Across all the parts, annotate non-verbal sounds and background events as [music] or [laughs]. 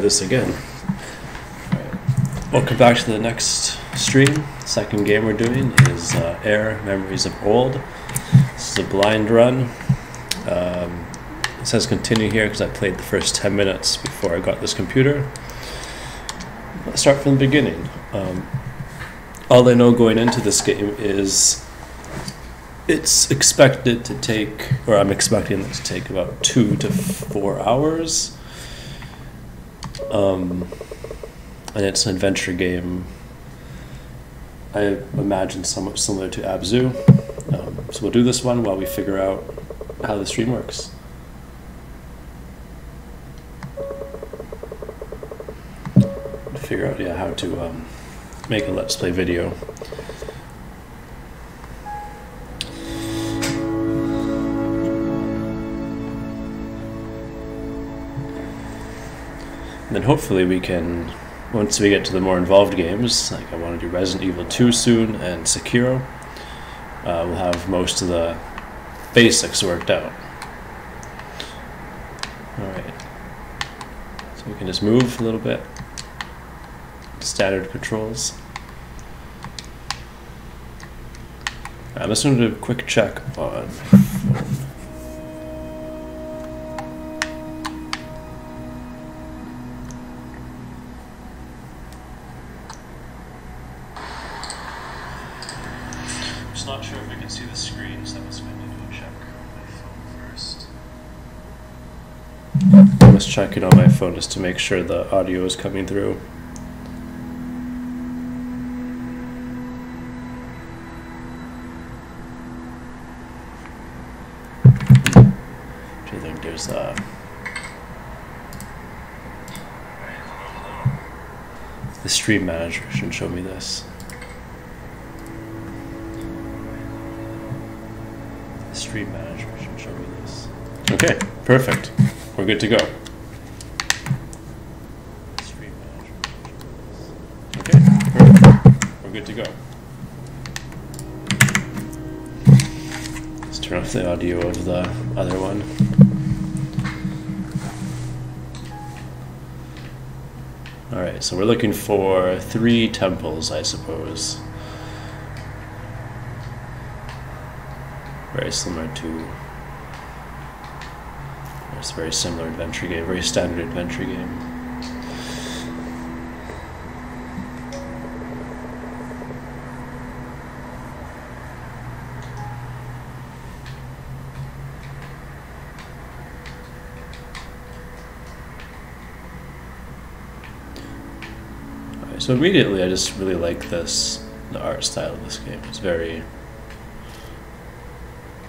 this again. Welcome back to the next stream. Second game we're doing is uh, AER Memories of Old. This is a blind run. Um, it says continue here because I played the first 10 minutes before I got this computer. Let's start from the beginning. Um, all I know going into this game is it's expected to take, or I'm expecting it to take about two to four hours. Um, and it's an adventure game. I imagine somewhat similar to Abzu. Um, so we'll do this one while we figure out how the stream works. Figure out, yeah, how to um, make a Let's Play video. Then hopefully we can, once we get to the more involved games, like I want to do Resident Evil 2 soon and Sekiro, uh, we'll have most of the basics worked out. Alright. So we can just move a little bit. Standard controls. I'm just going to do a quick check on I was checking on my phone just to make sure the audio is coming through. Do you think there's uh the stream manager should show me this. The stream manager should show me this. Okay, perfect. We're good to go. Turn off the audio of the other one. Alright, so we're looking for three temples, I suppose. Very similar to. It's a very similar adventure game, very standard adventure game. Alright, So immediately, I just really like this, the art style of this game. It's very,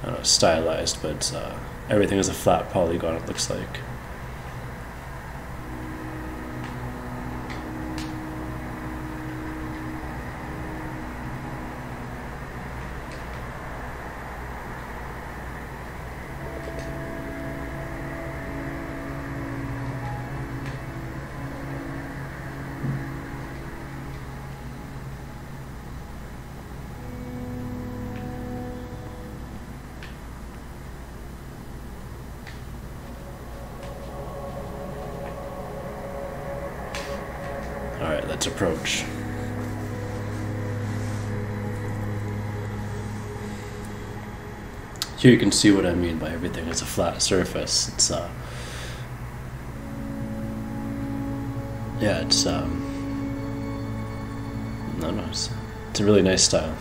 I don't know, stylized, but uh, everything is a flat polygon. It looks like. Here you can see what I mean by everything is a flat surface. It's uh Yeah, it's um no no it's, it's a really nice style.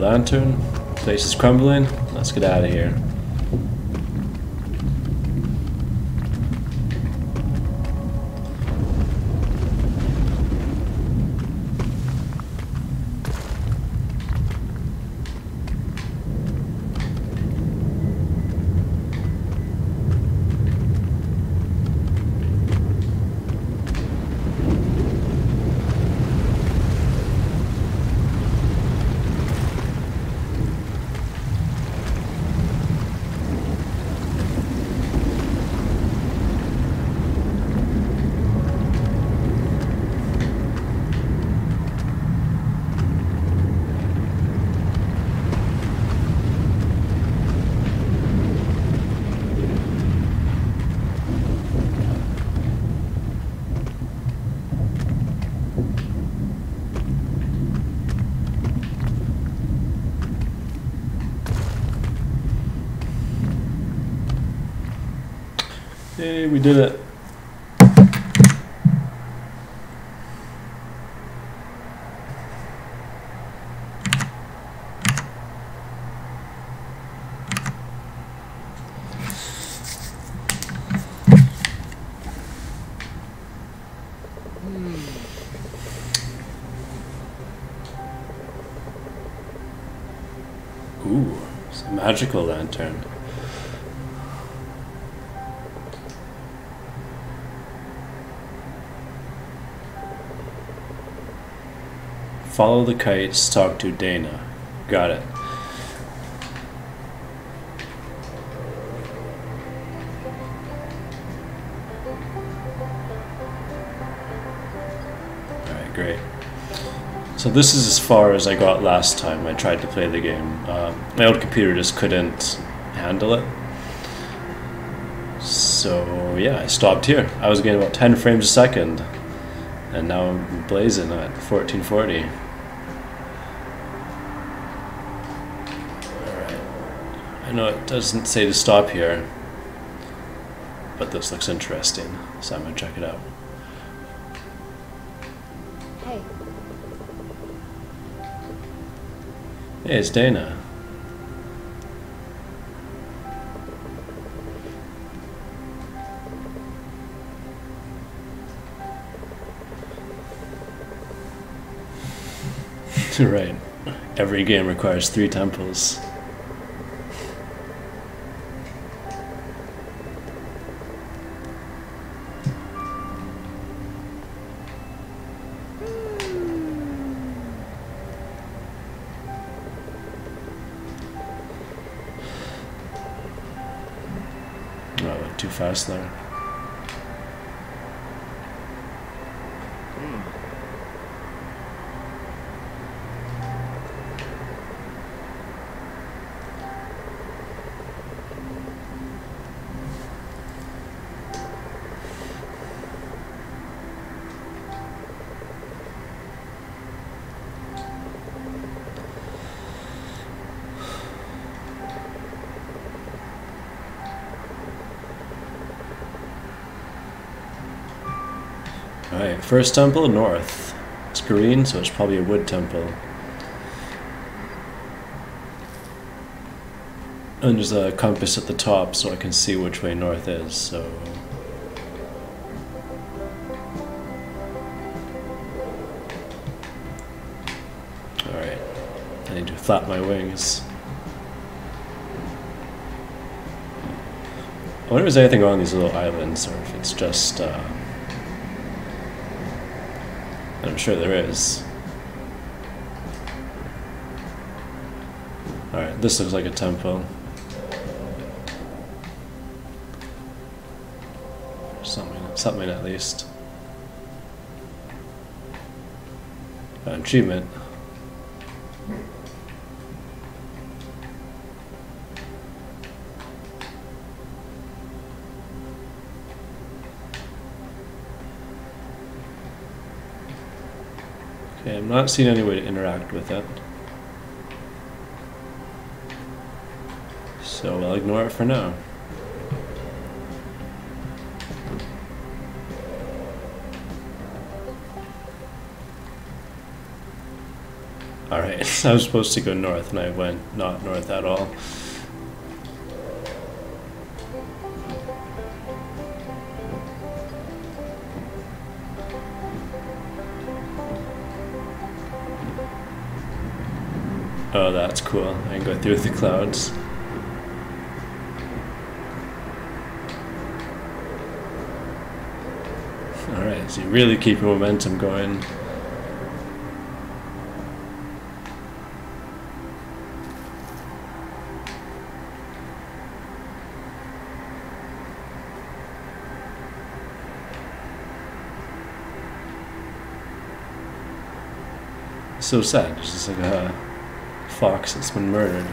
Lantern. Place is crumbling. Let's get out of here. Hey, we did it. Ooh, it's a magical lantern. Follow the kites, talk to Dana. Got it. Alright, great. So this is as far as I got last time I tried to play the game. Uh, my old computer just couldn't handle it. So yeah, I stopped here. I was getting about 10 frames a second, and now I'm blazing at 1440. Alright. I know it doesn't say to stop here, but this looks interesting, so I'm gonna check it out. Hey, Hey, it's Dana. [laughs] right. Every game requires three temples. I Alright, first temple, north. It's green, so it's probably a wood temple. And there's a compass at the top so I can see which way north is, so. Alright. I need to flap my wings. I wonder if there's anything wrong with these little islands, or if it's just. Uh, I'm sure there is. Alright, this looks like a temple. Something, something at least. An achievement. Not seeing any way to interact with it. So I'll ignore it for now. Alright, [laughs] I was supposed to go north and I went not north at all. Oh, that's cool. I can go through the clouds. Alright, so you really keep your momentum going. So sad. It's just like a fox that's been murdered.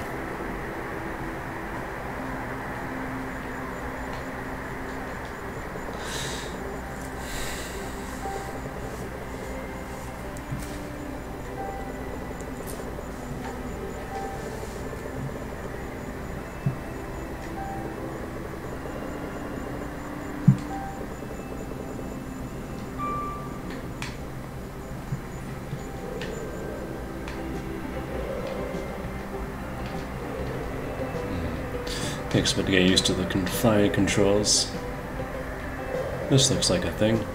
Takes a bit to get used to the confined controls. This looks like a thing.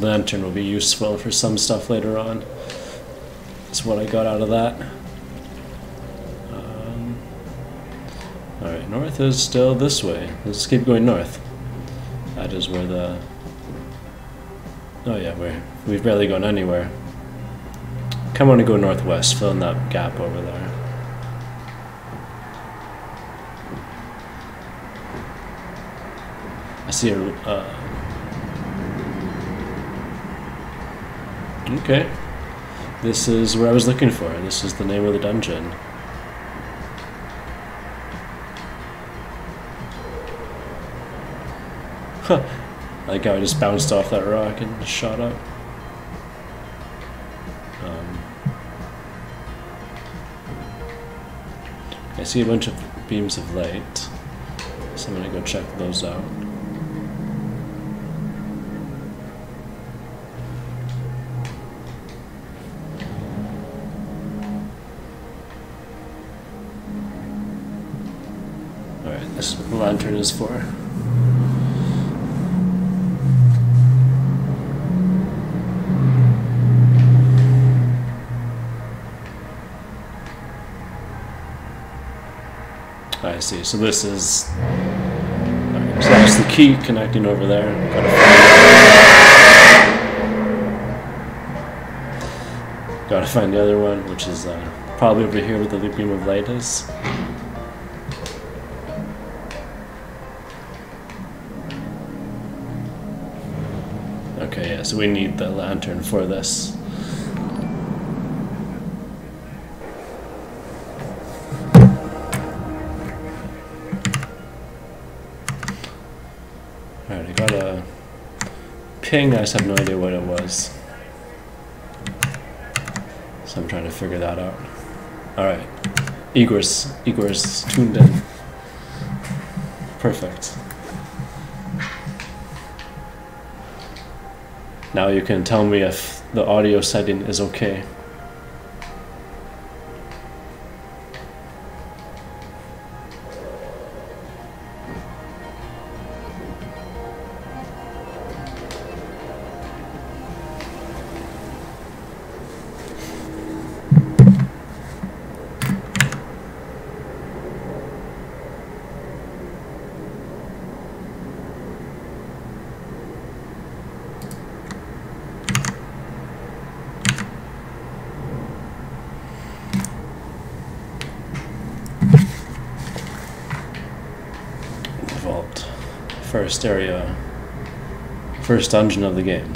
Lantern will be useful for some stuff later on. That's what I got out of that. Um, Alright, north is still this way. Let's keep going north. That is where the... Oh yeah, we're, we've barely gone anywhere. Come on and go northwest, fill in that gap over there. I see a... Uh, Okay. This is where I was looking for. This is the name of the dungeon. Huh. Like how I just bounced off that rock and shot up. Um, I see a bunch of beams of light. So I'm gonna go check those out. Lantern is for. I see. So this is. alright, so that's the key connecting over there. Gotta find, the other one, which is uh, probably over here where the beam of light is. Okay, yeah, so we need the lantern for this. Alright, I got a ping, I just have no idea what it was. So I'm trying to figure that out. Alright. Igor's Igor's tuned in. Perfect. Now you can tell me if the audio setting is okay. Area. First dungeon of the game.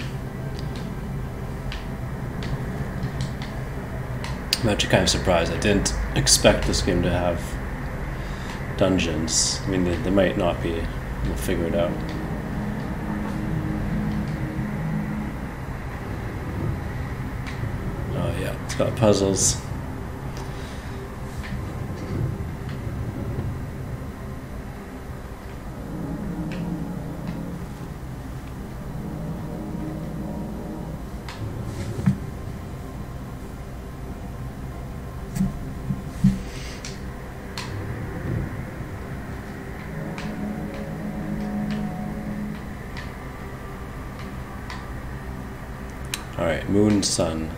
I'm actually kind of surprised. I didn't expect this game to have dungeons. I mean, they, they might not be. We'll figure it out. Oh, yeah, it's got puzzles. sun.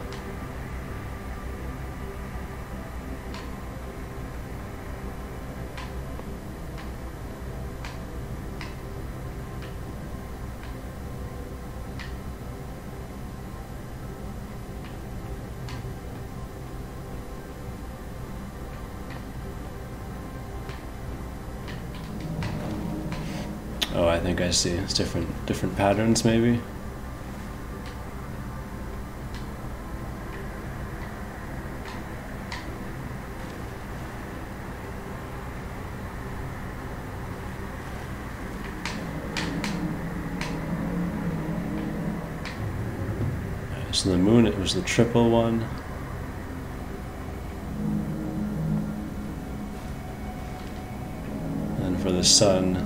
Oh, I think I see. It's different different patterns maybe. So the moon, it was the triple one. And for the sun,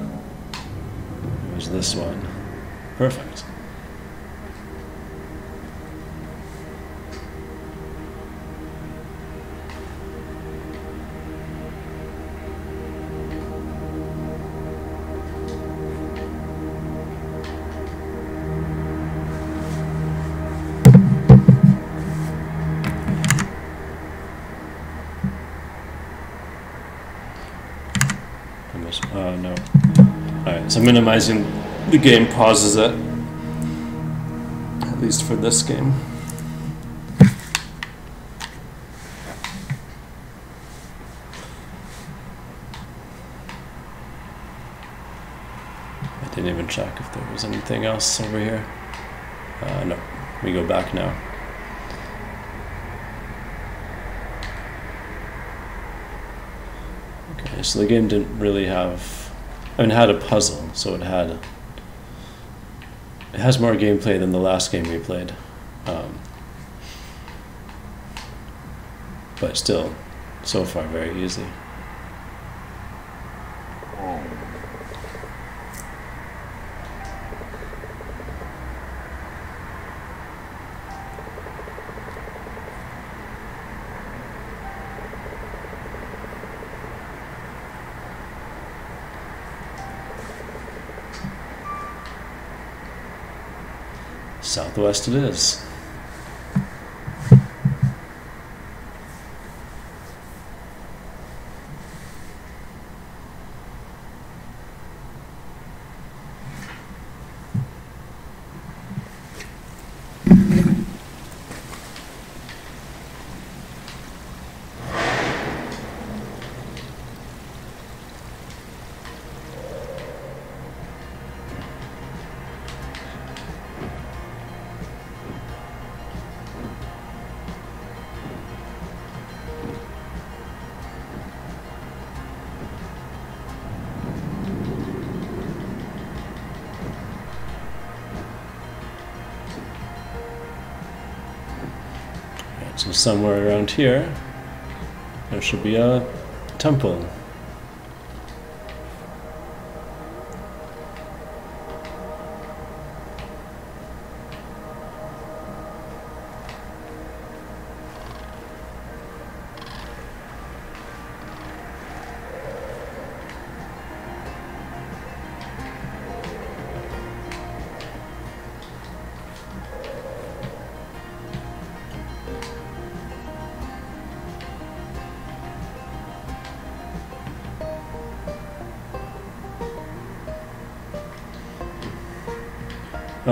it was this one. Perfect. So minimizing the game pauses it. At least for this game. I didn't even check if there was anything else over here. Uh, no, we go back now. Okay, so the game didn't really have. It had a puzzle, so it had. It has more gameplay than the last game we played. Um, but still, so far, very easy. Southwest it is. Somewhere around here, there should be a temple.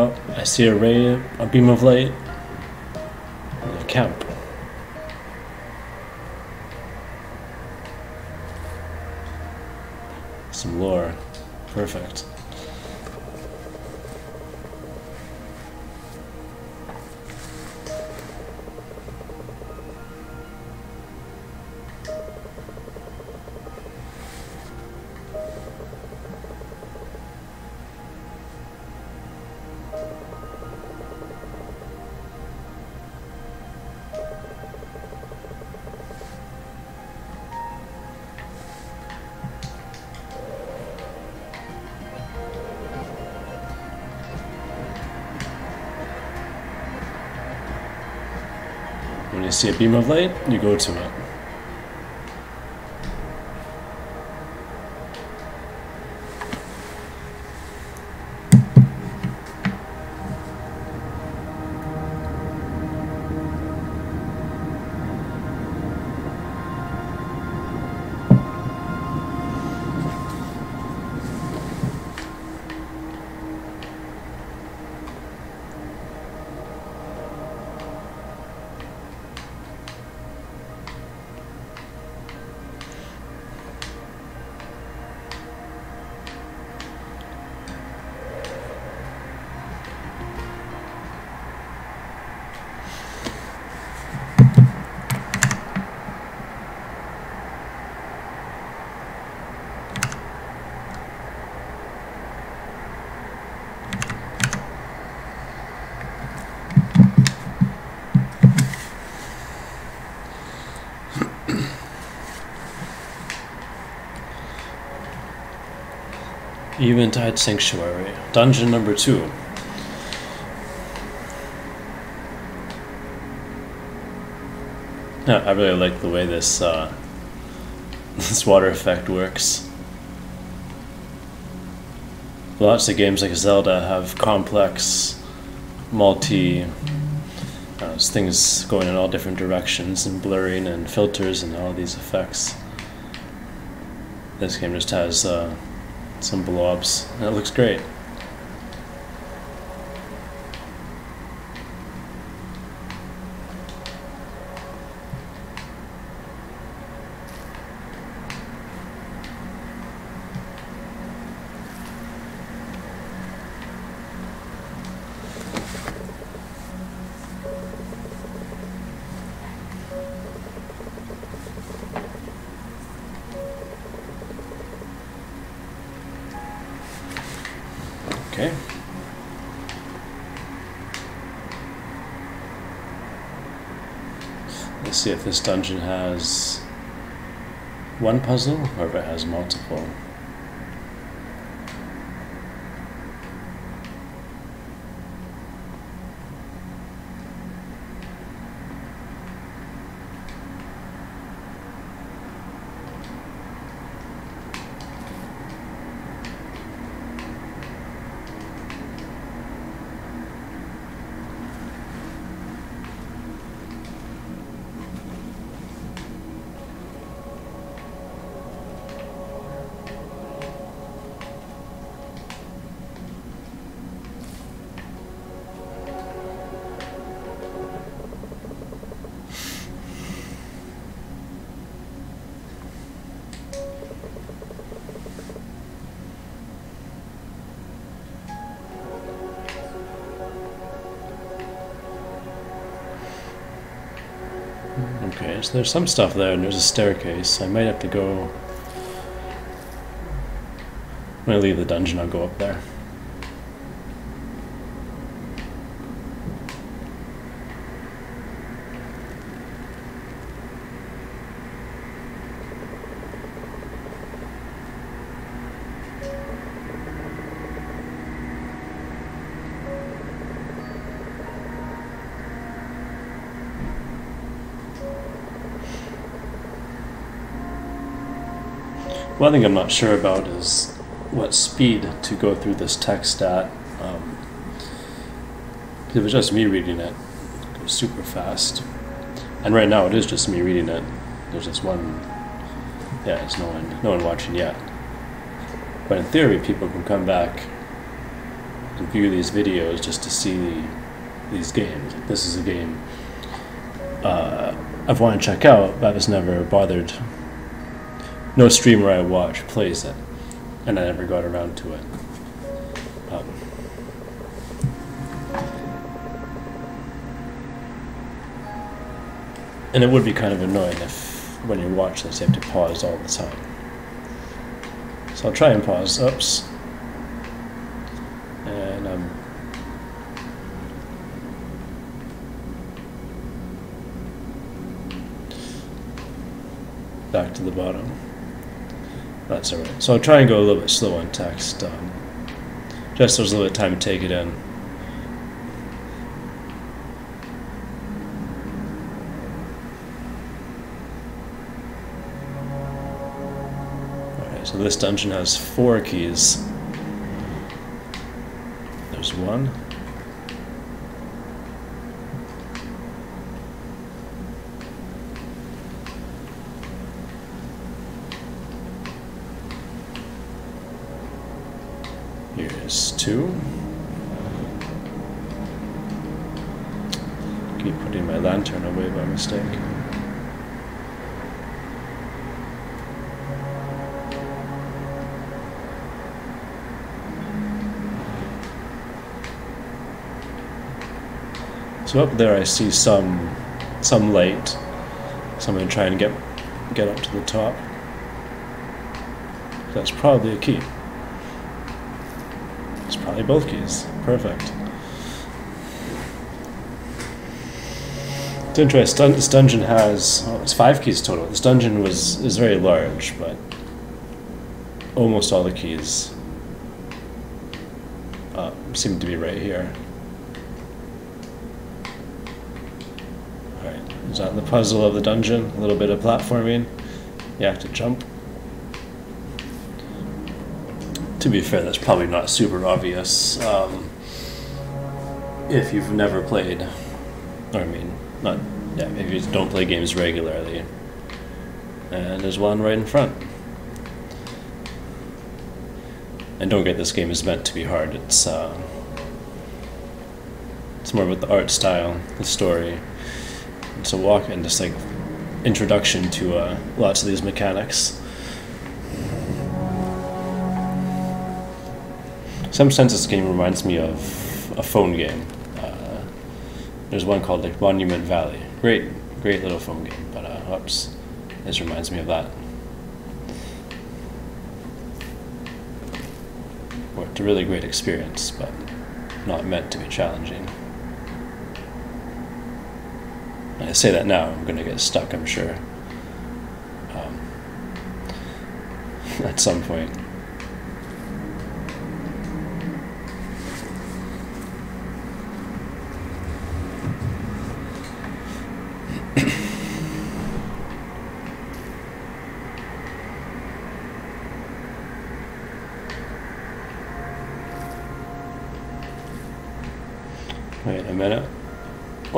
Oh, I see a ray, a beam of light. When you see a beam of light, you go to it. Eventide Sanctuary, dungeon number two. Yeah, I really like the way this uh, [laughs] this water effect works. Lots of games like Zelda have complex, multi uh, things going in all different directions and blurring and filters and all these effects. This game just has uh, some blobs That looks great. See if this dungeon has one puzzle or if it has multiple. So there's some stuff there, and there's a staircase. I might have to go. I leave the dungeon, I'll go up there. One thing I'm not sure about is what speed to go through this text at. Um, if it was just me reading it, it goes super fast. And right now it is just me reading it. There's just one. Yeah, there's no one, no one watching yet. But in theory, people can come back and view these videos just to see these games. This is a game uh, I've wanted to check out, but I was never bothered no streamer I watch plays it, and I never got around to it. Um, and it would be kind of annoying if, when you watch this, you have to pause all the time. So I'll try and pause. Oops. And I'm um, back to the bottom. That's alright. So I'll try and go a little bit slow on text. Um, just so there's a little bit of time to take it in. Alright, so this dungeon has four keys. There's one. Here's two. Keep putting my lantern away by mistake. So up there I see some some light. So I'm gonna try and get get up to the top. That's probably a key. It's probably both keys. Perfect. It's interesting. This dungeon has oh, it's five keys total. This dungeon was is very large, but almost all the keys seem to be right here. Alright, is that the puzzle of the dungeon? A little bit of platforming. You have to jump. To be fair, that's probably not super obvious. Um, if you've never played, I mean, not, yeah, if you don't play games regularly. And there's one right in front. And don't get this game is meant to be hard. It's uh, it's more about the art style, the story. It's a walk and just like introduction to uh, lots of these mechanics. some sense this game reminds me of a phone game. There's one called like Monument Valley. Great, great little phone game. But uh, oops, this reminds me of that. Or it's a really great experience, but not meant to be challenging. I say that now, I'm gonna get stuck. I'm sure. Um, [laughs] at some point.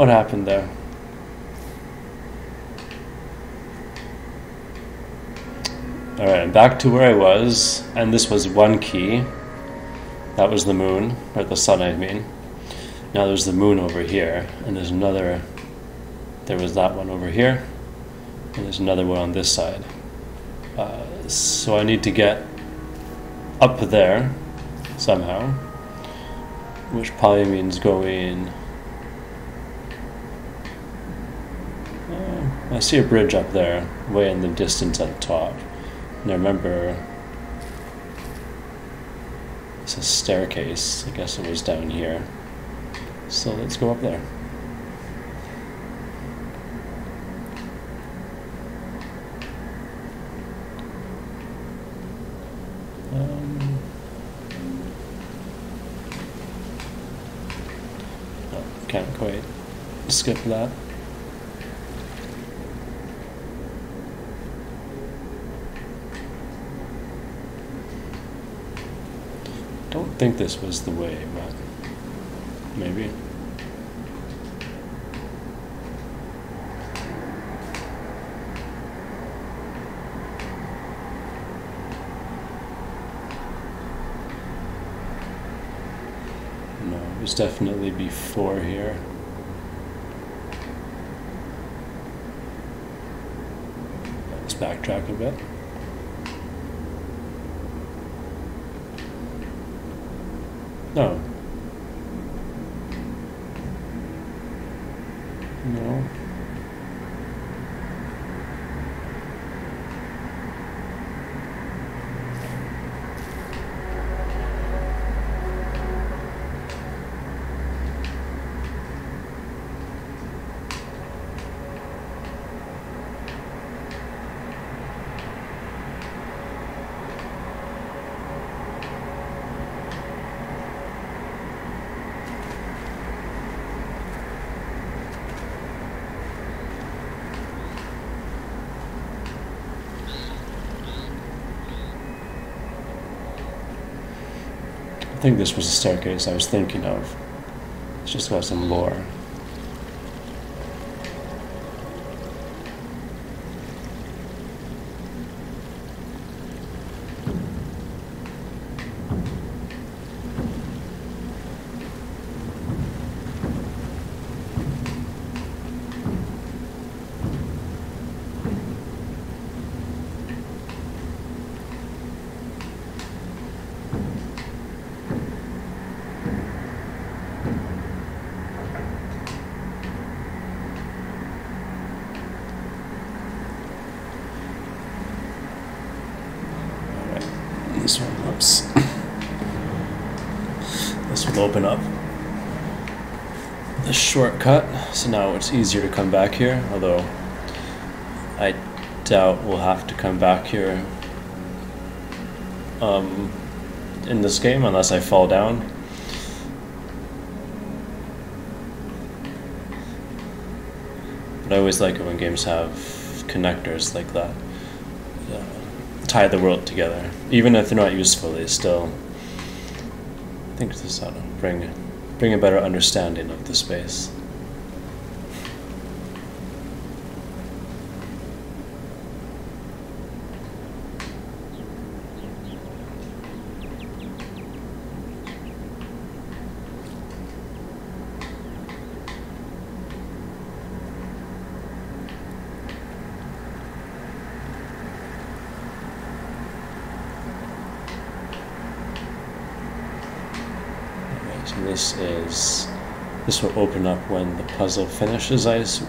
What happened there? Alright, back to where I was, and this was one key. That was the moon, or the sun, I mean. Now there's the moon over here, and there's another. There was that one over here, and there's another one on this side. Uh, so I need to get up there somehow which probably means going. Uh, I see a bridge up there, way in the distance at the top. And I remember it's a staircase. I guess it was down here. So let's go up there. Um, can't quite skip that. Don't think this was the way, but maybe. No, it was definitely before here. Let's backtrack a bit. No. No. I think this was the staircase I was thinking of. It's just got some lore. now it's easier to come back here, although I doubt we'll have to come back here um, in this game unless I fall down. But I always like it when games have connectors like that. Uh, tie the world together. Even if they're not useful, they still... I think this ought to bring, bring a better understanding of the space. This will open up when the puzzle finishes, I assume.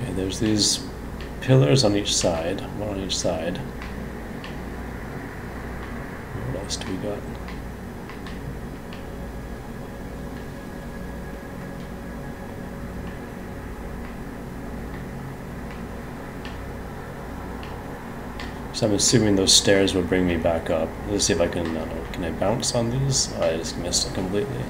Okay, there's these pillars on each side, one on each side. What else do we got? So I'm assuming those stairs will bring me back up. Let's see if I can. I can I bounce on these? I just missed it completely.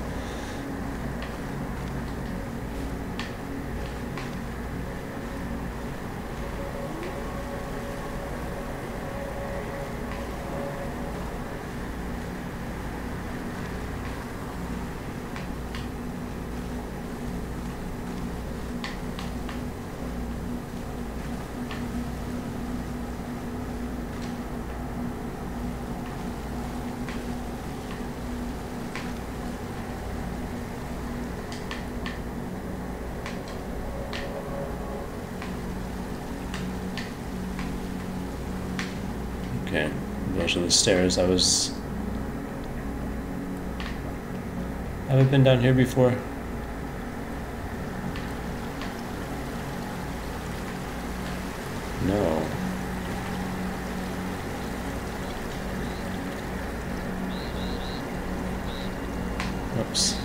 Okay, those are the stairs. I was. Have I been down here before? No. Oops.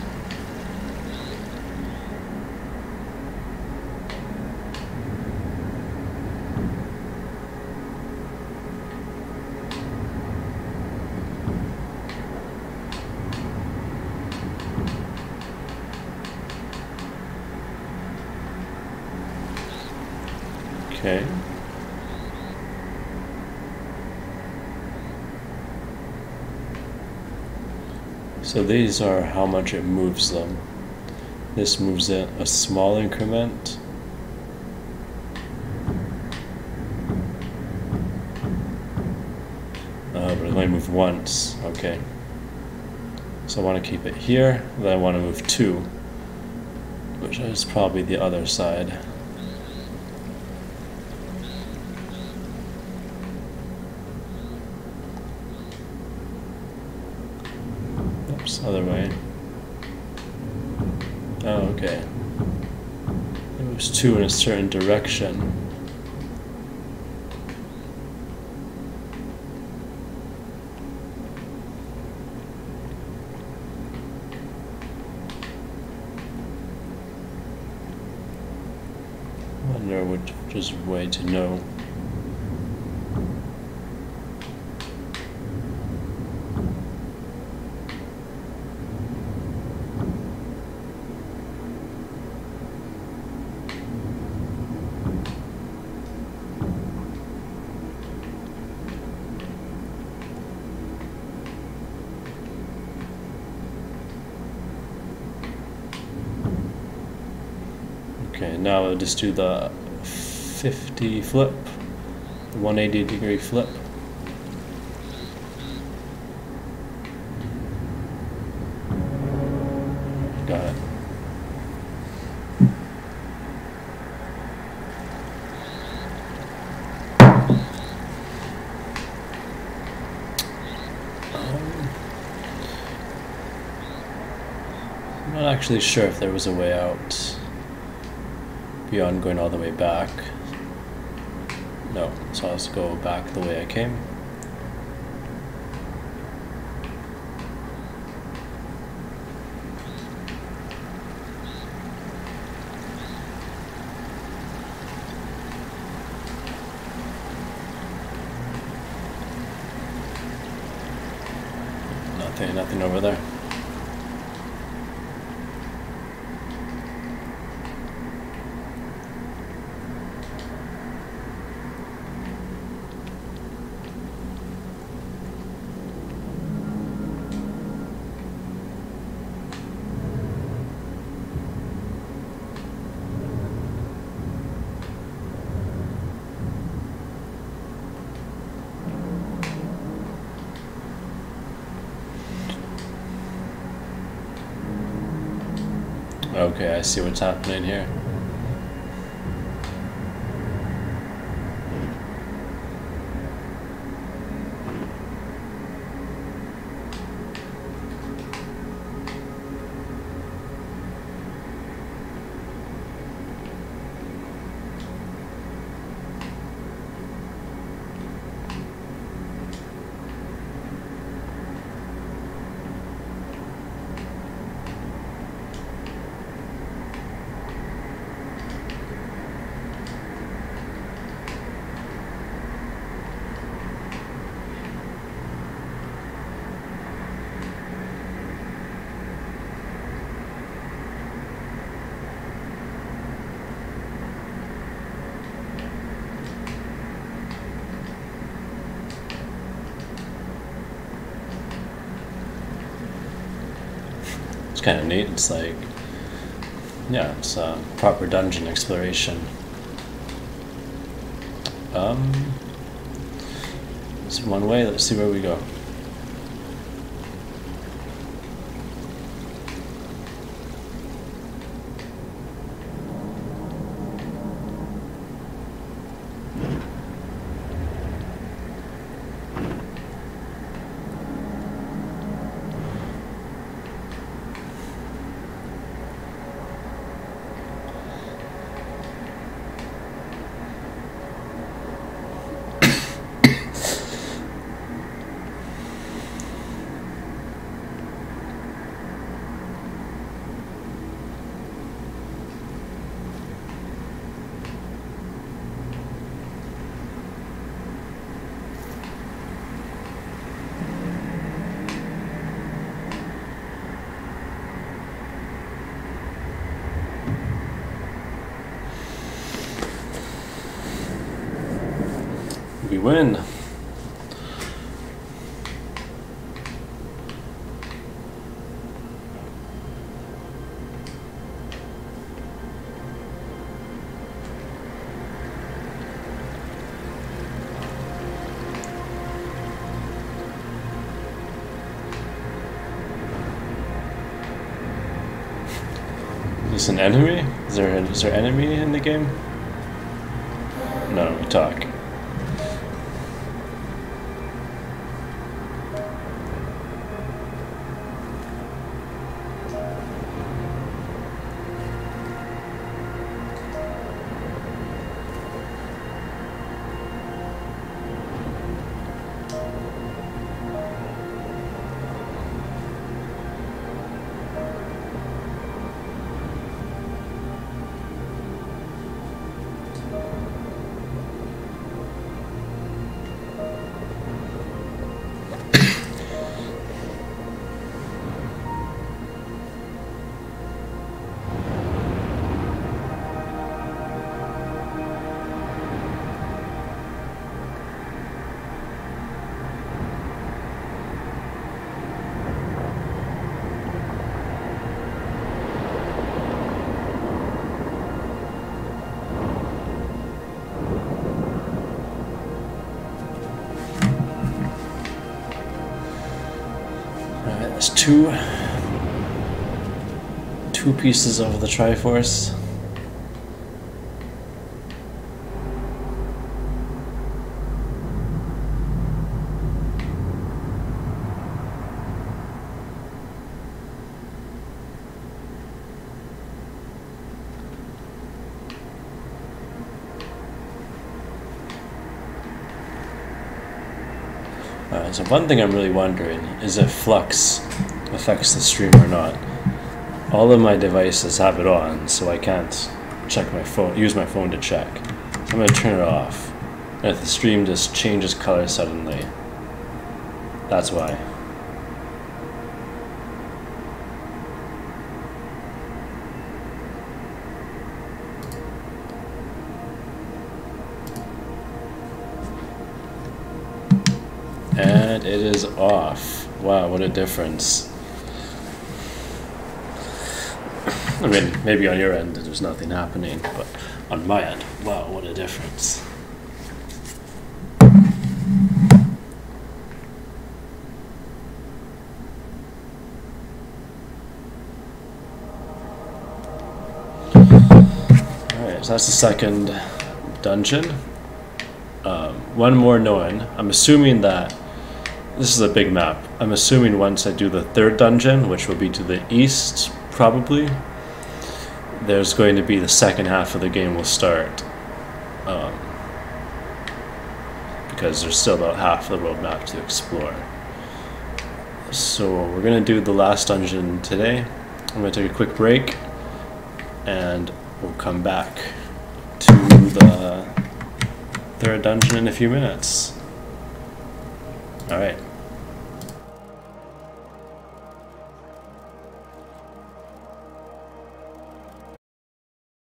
Okay. So these are how much it moves them. This moves it a small increment. Uh, but it only move once. Okay. So I want to keep it here. Then I want to move two, which is probably the other side. Oops, other way. Oh, okay. It moves two in a certain direction. Wonder which is way to know. Just do the 50 flip, the 180 degree flip. Got it. Um, I'm not actually sure if there was a way out beyond going all the way back. No, so I'll just go back the way I came. Nothing, nothing over there. Okay, I see what's happening here. Kind of neat. It's like, yeah, it's uh, proper dungeon exploration. Um, it's one way. Let's see where we go. We win. Is this an enemy? Is there is there enemy in the game? No, we talk. Two two pieces of the Triforce. Uh, so one thing I'm really wondering is if Flux affects the stream or not. All of my devices have it on, so I can't check my phone, use my phone to check. I'm gonna turn it off. And if the stream just changes color suddenly, that's why. And it is off. Wow, what a difference. I mean, maybe on your end there's nothing happening, but on my end, wow, what a difference. Alright, so that's the second dungeon. Um, one more known. I'm assuming that this is a big map. I'm assuming once I do the third dungeon, which will be to the east, probably, there's going to be the second half of the game will start. Um, because there's still about half of the roadmap to explore. So we're going to do the last dungeon today. I'm going to take a quick break and we'll come back to the third dungeon in a few minutes. Alright.